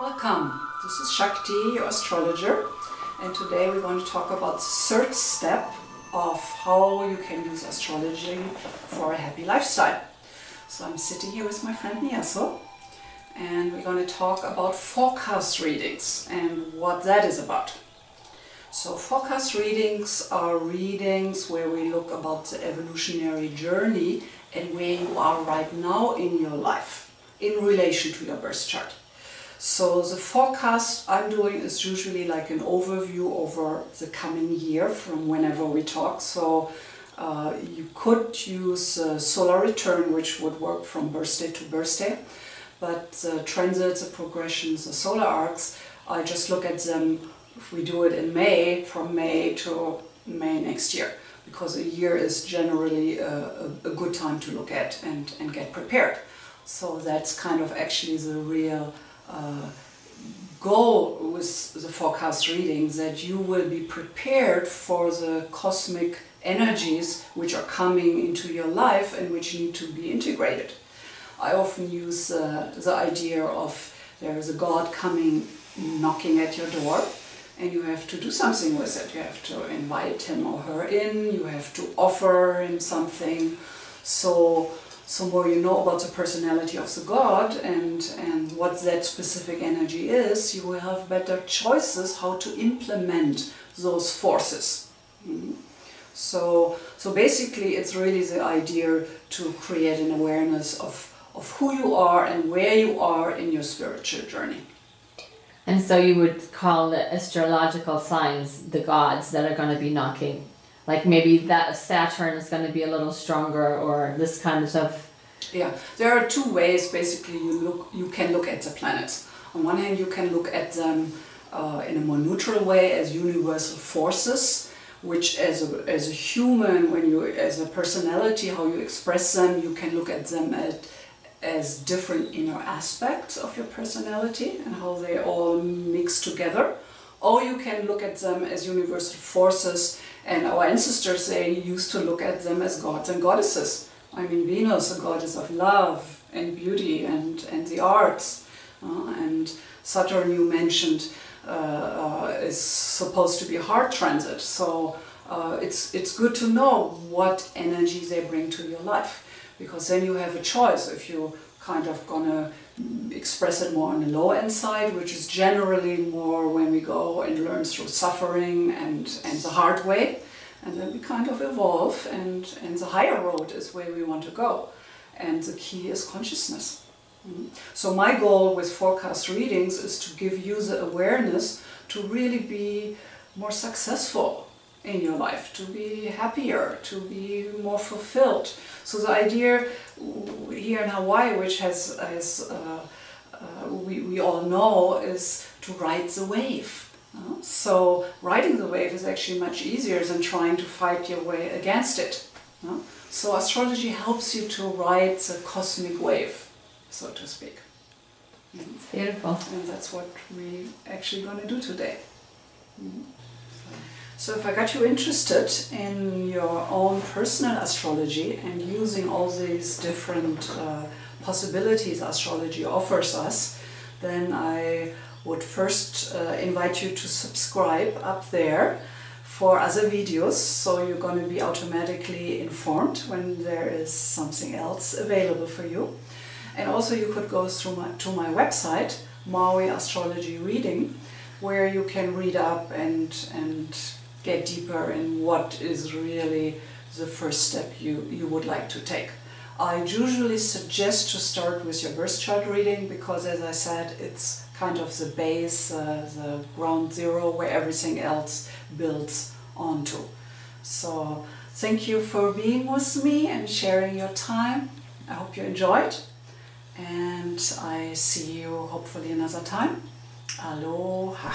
Welcome. This is Shakti, your astrologer, and today we're going to talk about the third step of how you can use astrology for a happy lifestyle. So I'm sitting here with my friend Niaso, and we're going to talk about forecast readings and what that is about. So forecast readings are readings where we look about the evolutionary journey and where you are right now in your life in relation to your birth chart. So the forecast I'm doing is usually like an overview over the coming year from whenever we talk. So uh, you could use solar return, which would work from birthday to birthday, but the transits, the progressions, the solar arcs, I just look at them if we do it in May, from May to May next year, because a year is generally a, a, a good time to look at and, and get prepared. So that's kind of actually the real uh, goal with the forecast readings that you will be prepared for the cosmic energies which are coming into your life and which need to be integrated. I often use uh, the idea of there is a God coming knocking at your door and you have to do something with it. You have to invite him or her in, you have to offer him something. So, so more you know about the personality of the God and, and what that specific energy is, you will have better choices how to implement those forces. Mm. So, so basically it's really the idea to create an awareness of, of who you are and where you are in your spiritual journey. And so you would call the astrological signs the gods that are going to be knocking. Like maybe that Saturn is going to be a little stronger or this kind of stuff. Yeah, there are two ways basically you look you can look at the planets. On one hand, you can look at them uh, in a more neutral way as universal forces, which as a, as a human, when you as a personality, how you express them, you can look at them at as different inner aspects of your personality and how they all mix together. Or you can look at them as universal forces, and our ancestors they used to look at them as gods and goddesses. I mean, Venus, a goddess of love and beauty and, and the arts, uh, and Saturn, you mentioned, uh, uh, is supposed to be a hard transit. So uh, it's, it's good to know what energy they bring to your life because then you have a choice if you're kind of gonna express it more on the low end side, which is generally more when we go and learn through suffering and, and the hard way. And then we kind of evolve and, and the higher road is where we want to go. And the key is consciousness. Mm-hmm. So my goal with forecast readings is to give you the awareness to really be more successful in your life, to be happier, to be more fulfilled. So the idea here in Hawaii, which has, has uh, uh, we, we all know, is to ride the wave. Uh, so riding the wave is actually much easier than trying to fight your way against it. Uh, so astrology helps you to ride the cosmic wave, so to speak. It's beautiful. And that's what we're actually going to do today. Mm -hmm. So if I got you interested in your own personal astrology and using all these different uh, possibilities astrology offers us, then I would first uh, invite you to subscribe up there for other videos so you're going to be automatically informed when there is something else available for you. And also you could go through my, to my website, Maui Astrology Reading, where you can read up and, and get deeper in what is really the first step you, you would like to take. I usually suggest to start with your birth chart reading because as I said it's kind of the base, uh, the ground zero where everything else builds onto. So thank you for being with me and sharing your time. I hope you enjoyed and I see you hopefully another time. Aloha.